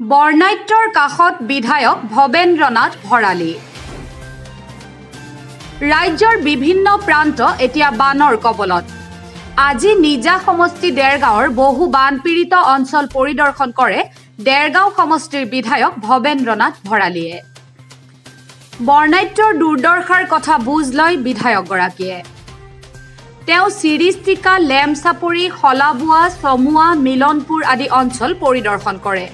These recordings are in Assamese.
বৰ্ণাঢ্যৰ কাষত বিধায়ক ভৱেন্দ্ৰনাথ ভৰালী। ৰাজ্যৰ বিভিন্ন প্ৰান্ত এতিয়া বানৰ কবলত। আজি নিজা সমষ্টি ডেৰগাঁৱৰ বহু বানপীড়িত অঞ্চল পৰিদৰ্শন কৰে ডেৰগাঁও সমষ্টিৰ বিধায়ক ভৱেন্দ্ৰনাথ ভৰালীয়ে। বৰ্ণাঢ্যৰ দুৰ্দশাৰ কথা বুজ লয় বিধায়কগৰাকীয়ে। তেওঁ চিৰিষ্টিকা লেমচাপৰি শলাবোৱা চমুৱা মিলনপুৰ আদি অঞ্চল পৰিদৰ্শন কৰে।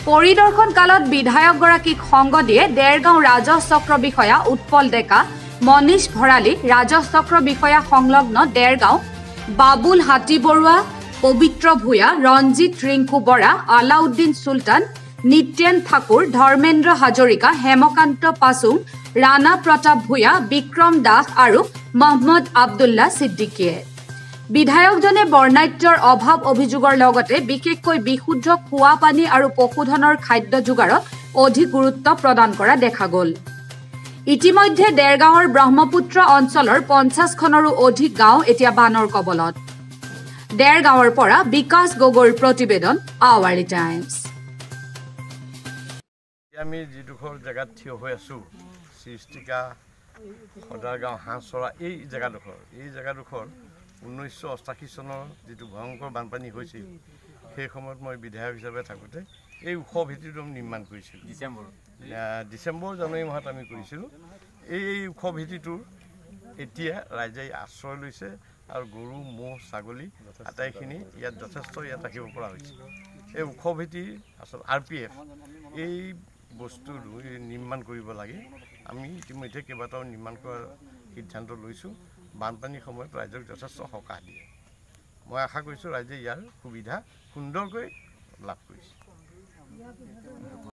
পৰিদৰ্শন কালত বিধায়কগৰাকীক সংগ দিয়ে ডেৰগাঁও ৰাজহ চক্ৰ বিষয়া উৎপল ডেকা মনীষ ভৰালী ৰাজহ চক্ৰ বিষয়া সংলগ্ন ডেৰগাঁও বাবুল হাতী বৰুৱা পবিত্ৰ ভূঞা ৰঞ্জিত ৰিংকু বৰা আলাউদ্দিন চুলতান নিত্যেন ঠাকুৰ ধৰ্মেন্দ্ৰ হাজৰিকা হেমকান্ত পাছুং ৰাণা প্ৰতাপ ভূঞা বিক্ৰম দাস আৰু মহম্মদ আবদুল্লা ছিদ্দিকীয়ে বিধায়কজনে বৰ্ণাঢ্যৰ অভাৱ অভিযোগৰ লগতে বিশেষকৈ বিশুদ্ধ খোৱা পানী আৰু পশুধনৰ খাদ্য যোগাৰত অধিক গুৰুত্ব প্ৰদান কৰা দেখা গ'ল। ইতিমধ্যে ডেৰগাঁৱৰ ব্ৰহ্মপুত্ৰ অঞ্চলৰ পঞ্চাছখনৰো অধিক গাঁও এতিয়া বানৰ কবলত। ডেৰগাঁৱৰ পৰা বিকাশ গগৈৰ প্ৰতিবেদন আৱাৰী টাইমছ। আমি যিডোখৰ জেগাত থিয় হৈ আছোঁ চিষ্টিকা সদাৰগাঁও হাঁহচৰা এই জেগাডোখৰ এই জেগাডোখৰ ঊনৈছশ অষ্টাশী চনৰ যিটো ভয়ংকৰ বানপানী হৈছিল সেই সময়ত মই বিধায়ক হিচাপে থাকোঁতে এই ওখ ভেটিটো নিৰ্মাণ কৰিছিলোঁ। ডিচেম্বৰ। ডিচেম্বৰ জানুৱাৰী মাহত আমি কৰিছিলোঁ। এই এই ওখ ভেটিটোৰ এতিয়া ৰাইজে আশ্ৰয় লৈছে আৰু গৰু ম'হ ছাগলী আটাইখিনি ইয়াত যথেষ্ট ইয়াত ৰাখিব পৰা হৈছে। এই ওখ ভেটি আচলতে আৰ পি এফ এই বস্তু নিৰ্মাণ কৰিব লাগে। আমি ইতিমধ্যে কেইবাটাও নিৰ্মাণ কৰাৰ সিদ্ধান্ত লৈছোঁ। বানপানীৰ সময়ত ৰাইজক যথেষ্ট সকাহ দিয়ে। মই আশা কৰিছোঁ ৰাইজে ইয়াৰ সুবিধা সুন্দৰকৈ লাভ কৰিছে।